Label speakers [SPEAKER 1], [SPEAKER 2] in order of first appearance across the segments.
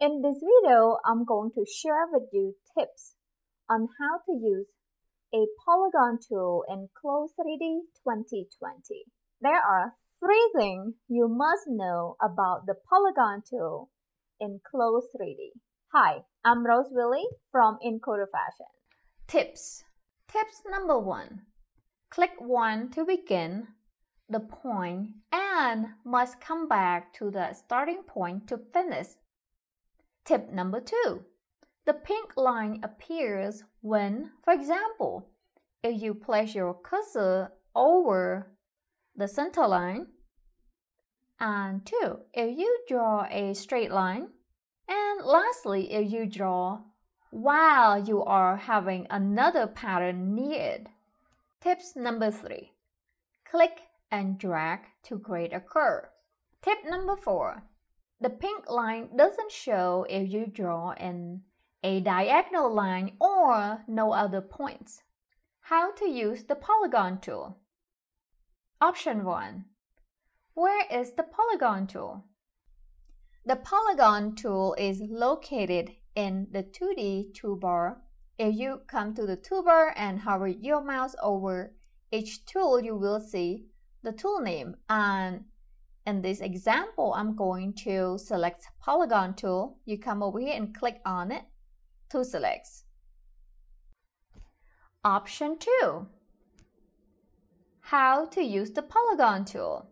[SPEAKER 1] In this video, I'm going to share with you tips on how to use a polygon tool in Clo3D 2020. There are three things you must know about the polygon tool in Clo3D. Hi, I'm Rose Willey from Encoder Fashion. Tips. Tips number one. Click one to begin the point and must come back to the starting point to finish Tip number two. The pink line appears when, for example, if you place your cursor over the center line, and two, if you draw a straight line, and lastly, if you draw while you are having another pattern near it. Tips number three, click and drag to create a curve. Tip number four, the pink line doesn't show if you draw in a diagonal line or no other points. How to use the polygon tool? Option 1. Where is the polygon tool? The polygon tool is located in the 2D toolbar. If you come to the toolbar and hover your mouse over each tool, you will see the tool name and in this example, I'm going to select polygon tool. You come over here and click on it to select. Option 2. How to use the polygon tool.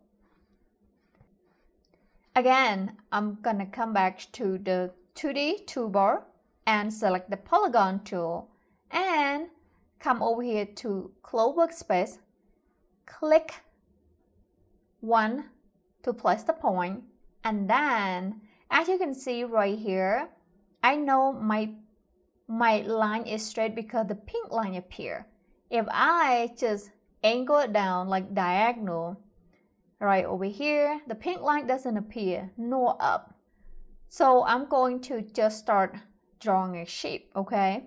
[SPEAKER 1] Again, I'm gonna come back to the 2D toolbar and select the polygon tool and come over here to close workspace, click one to place the point. And then as you can see right here I know my my line is straight because the pink line appear. If I just angle it down like diagonal right over here the pink line doesn't appear nor up. So I'm going to just start drawing a shape okay?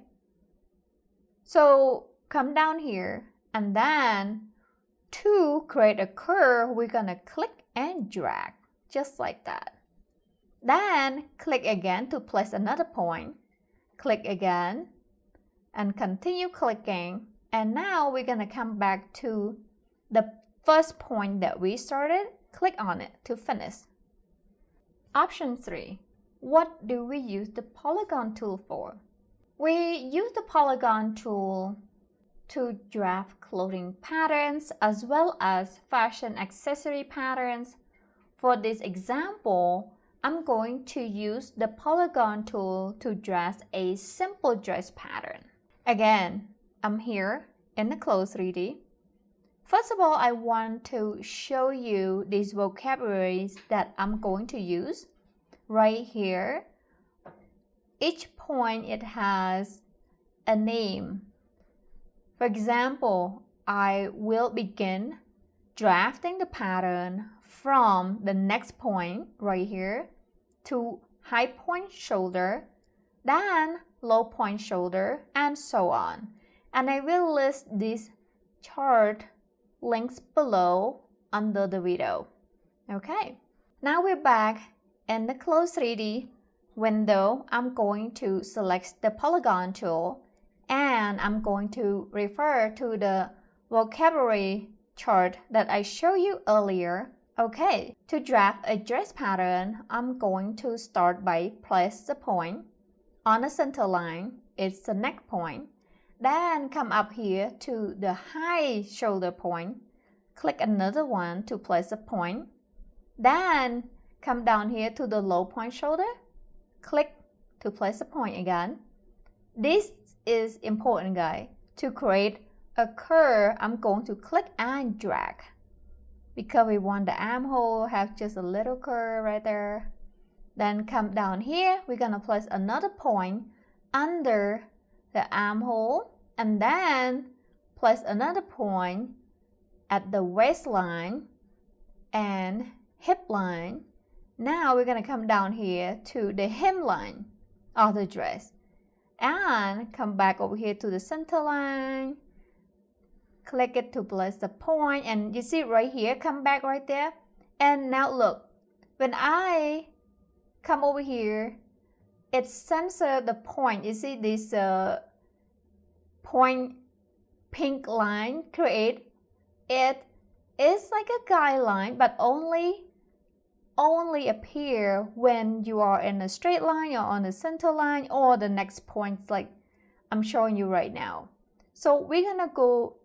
[SPEAKER 1] So come down here and then to create a curve we're gonna click and drag, just like that. Then click again to place another point. Click again and continue clicking. And now we're gonna come back to the first point that we started. Click on it to finish. Option 3. What do we use the polygon tool for? We use the polygon tool to draft clothing patterns as well as fashion accessory patterns. For this example, I'm going to use the polygon tool to draft a simple dress pattern. Again, I'm here in the Clo3D. First of all, I want to show you these vocabularies that I'm going to use right here. Each point, it has a name for example, I will begin drafting the pattern from the next point right here to high point shoulder, then low point shoulder, and so on. And I will list this chart links below under the video. Okay, now we're back in the Clo3D window. I'm going to select the polygon tool and I'm going to refer to the vocabulary chart that I showed you earlier. Okay, to draft a dress pattern, I'm going to start by place the point on the center line, it's the neck point. Then come up here to the high shoulder point, click another one to place a point. Then come down here to the low point shoulder, click to place a point again. This is important guys. To create a curve, I'm going to click and drag. Because we want the armhole have just a little curve right there. Then come down here, we're gonna place another point under the armhole and then place another point at the waistline and hip line. Now we're gonna come down here to the hemline of the dress and come back over here to the center line. Click it to place the point and you see right here come back right there. And now look when I come over here it censor the point. You see this uh, point pink line create? It is like a guideline but only only appear when you are in a straight line or on the center line or the next points like I'm showing you right now. So we're gonna go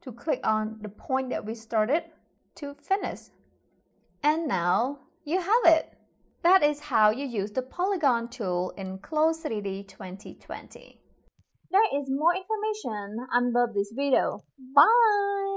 [SPEAKER 1] to click on the point that we started to finish. And now you have it. That is how you use the polygon tool in Clo3D 2020. There is more information under this video. Bye!